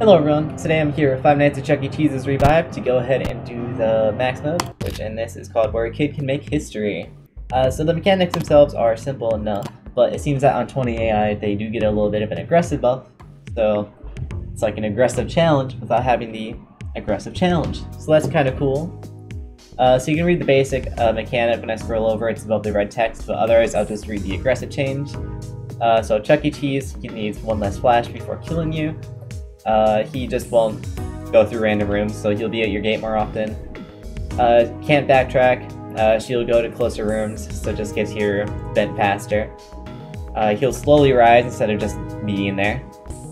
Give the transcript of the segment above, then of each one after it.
Hello everyone, today I'm here with Five Nights at Chuck E. Cheese's Revive to go ahead and do the max mode, which in this is called Where a Kid Can Make History. Uh, so the mechanics themselves are simple enough, but it seems that on 20 AI they do get a little bit of an aggressive buff, so it's like an aggressive challenge without having the aggressive challenge. So that's kind of cool. Uh, so you can read the basic uh, mechanic when I scroll over, it's above the red text, but otherwise I'll just read the aggressive change. Uh, so Chuck E. Cheese, he needs one less flash before killing you. Uh, he just won't go through random rooms, so he'll be at your gate more often. Uh, can't backtrack. Uh, she'll go to closer rooms, so just gets here bent faster. Uh, he'll slowly rise instead of just being there.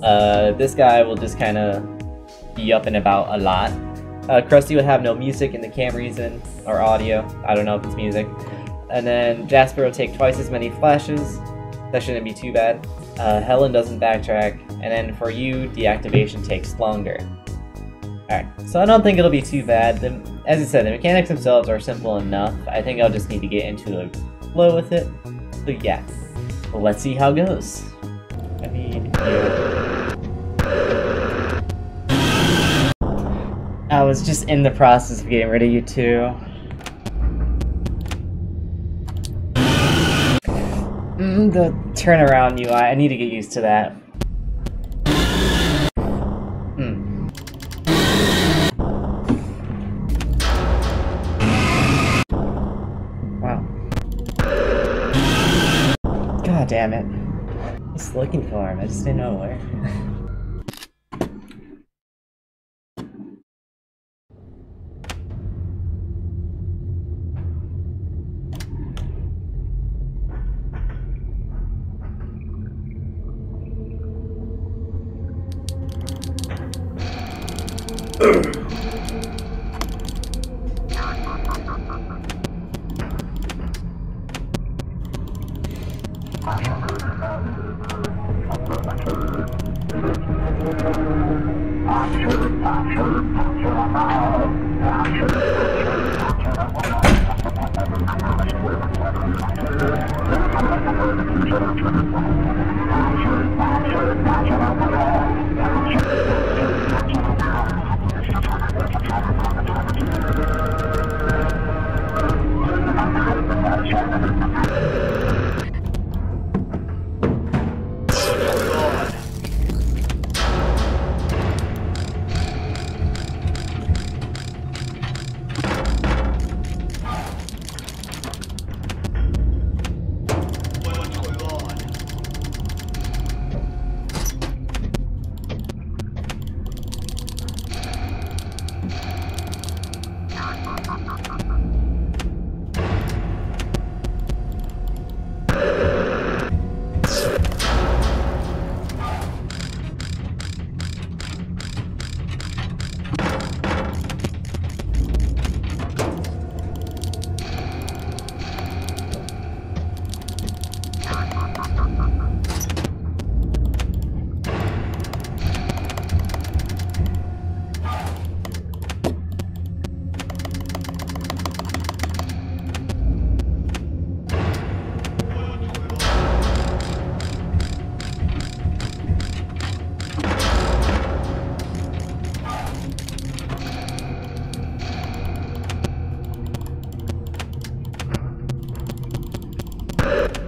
Uh, this guy will just kind of be up and about a lot. Uh, Crusty will have no music in the cam reason, or audio. I don't know if it's music. And then Jasper will take twice as many flashes. That shouldn't be too bad. Uh, Helen doesn't backtrack, and then for you, deactivation takes longer. Alright, so I don't think it'll be too bad. The, as I said, the mechanics themselves are simple enough. I think I'll just need to get into a flow with it. So yeah, well, let's see how it goes. I need I was just in the process of getting rid of you two. Mm, the turnaround UI, I need to get used to that. damn it. I was looking for him, I just didn't know where. Ugh. you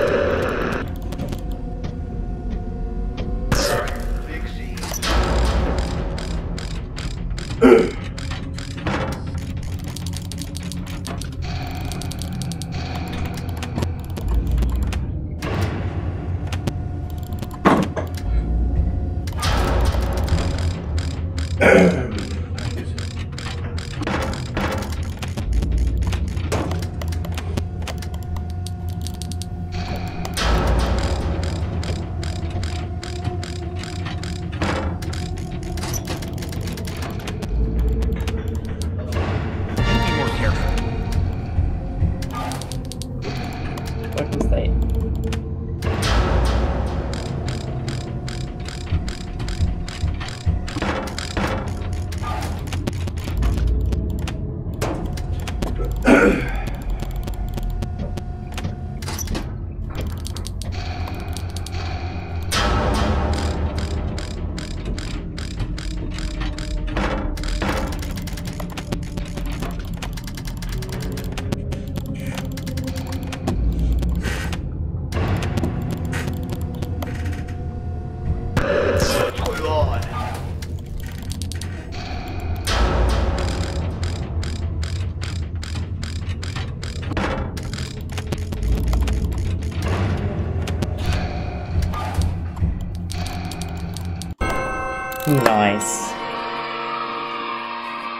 Nice.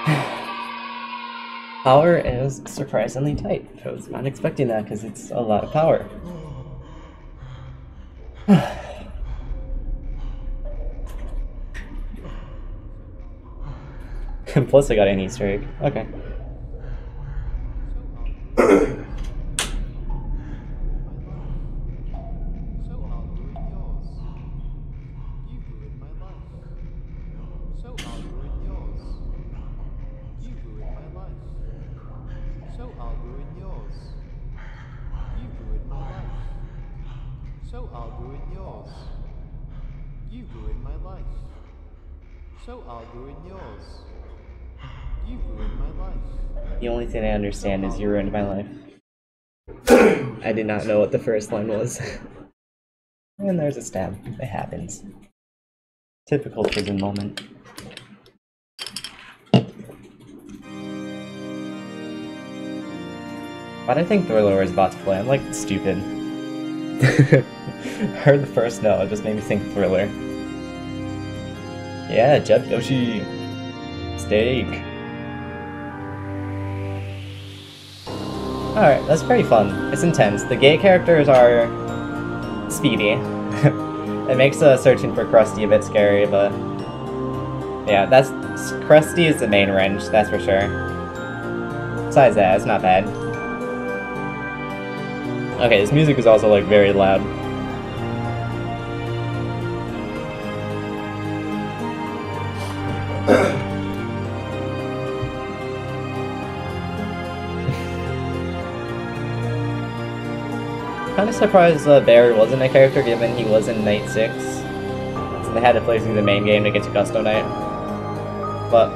Power is surprisingly tight. I was not expecting that because it's a lot of power. Plus I got an Easter egg. Okay. So I'll ruin yours. You ruined my life. So I'll ruin yours. You ruined my life. So I'll ruin yours. You ruined my life. So I'll ruin yours. You my life. So I'll ruin yours. You ruined my life. The only thing I understand is you ruined my life. I did not know what the first line was. and there's a stab. It happens. Typical prison moment. Why did I think Thriller was about to play? I'm like stupid. I Heard the first note, it just made me think Thriller. Yeah, Jeff Yoshi. Steak. Alright, that's pretty fun. It's intense. The gay characters are speedy. it makes uh, searching for Crusty a bit scary, but yeah, that's Crusty is the main wrench, that's for sure. Besides that, it's not bad. Okay, this music is also like very loud. Kind of surprised uh, Barry wasn't a character given he was in Night 6. So they had to play through the main game to get to Gusto Night. But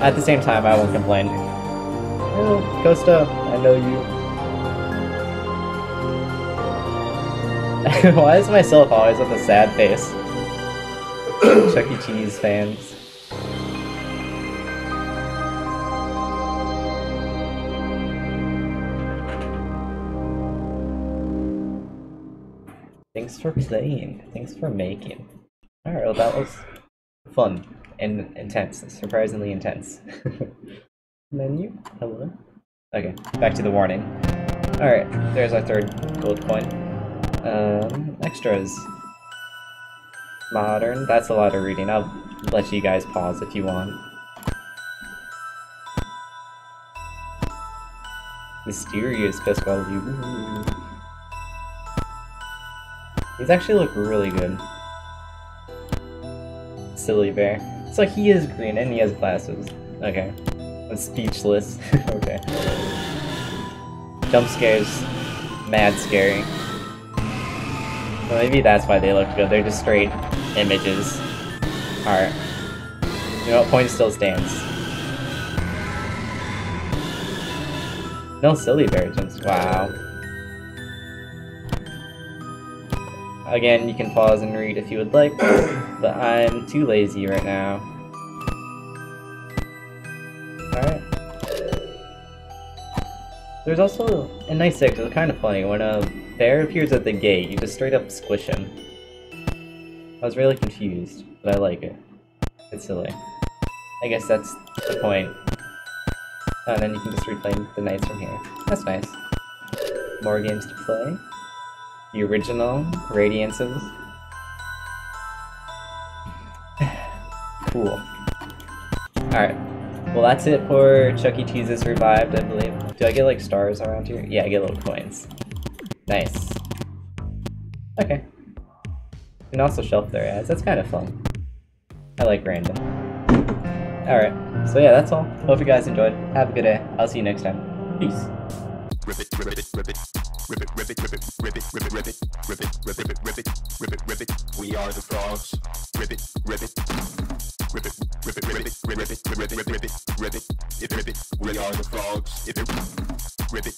at the same time, I won't complain. Oh, Costa, I know you. Why is myself always with a sad face? Chuck E. Cheese fans. Thanks for playing. Thanks for making. Alright, well that was fun and intense. Surprisingly intense. Menu? Hello? Okay, back to the warning. Alright, there's our third gold coin. Um, extras. Modern, that's a lot of reading. I'll let you guys pause if you want. Mysterious Pasqually. These actually look really good. Silly bear. So he is green and he has glasses. Okay. I'm speechless. okay. Jump scares. Mad scary. Maybe that's why they look good. They're just straight images. Alright. You know? Point still stands. No silly bear jumps. Wow. Again, you can pause and read if you would like, but I'm too lazy right now. Alright. There's also a nice six, it's kind of funny, when a bear appears at the gate, you just straight up squish him. I was really confused, but I like it. It's silly. I guess that's the point. Oh, and then you can just replay the nights from here. That's nice. More games to play the original Radiances. cool. Alright. Well, that's it for Chuck E. Cheese's Revived, I believe. Do I get, like, stars around here? Yeah, I get little coins. Nice. Okay. You can also shelf their ads. That's kind of fun. I like random. Alright. So yeah, that's all. Hope you guys enjoyed. Have a good day. I'll see you next time. Peace. Ribbit, ribbit, ribbit, ribbit, ribbit, ribbit, ribbit, ribbit, ribbit, ribbit, ribbit. We are the frogs. Ribbit, ribbit, ribbit, ribbit, ribbit, ribbit, ribbit, ribbit, ribbit, ribbit. We are the frogs. Ribbit.